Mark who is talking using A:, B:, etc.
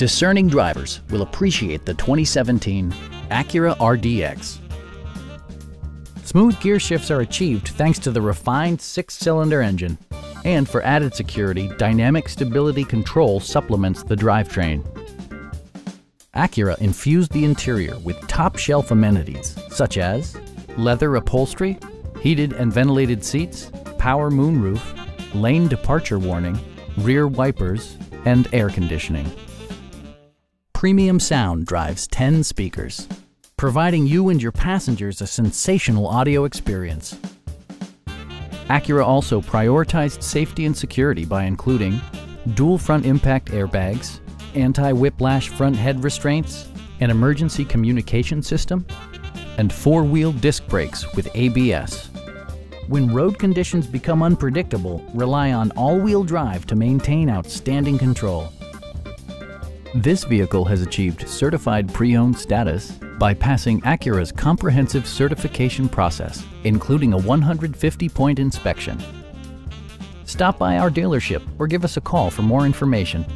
A: Discerning drivers will appreciate the 2017 Acura RDX. Smooth gear shifts are achieved thanks to the refined six-cylinder engine. And for added security, dynamic stability control supplements the drivetrain. Acura infused the interior with top-shelf amenities such as leather upholstery, heated and ventilated seats, power moonroof, lane departure warning, rear wipers, and air conditioning. Premium sound drives 10 speakers, providing you and your passengers a sensational audio experience. Acura also prioritized safety and security by including dual front impact airbags, anti-whiplash front head restraints, an emergency communication system, and four-wheel disc brakes with ABS. When road conditions become unpredictable, rely on all-wheel drive to maintain outstanding control. This vehicle has achieved certified pre-owned status by passing Acura's comprehensive certification process, including a 150-point inspection. Stop by our dealership or give us a call for more information.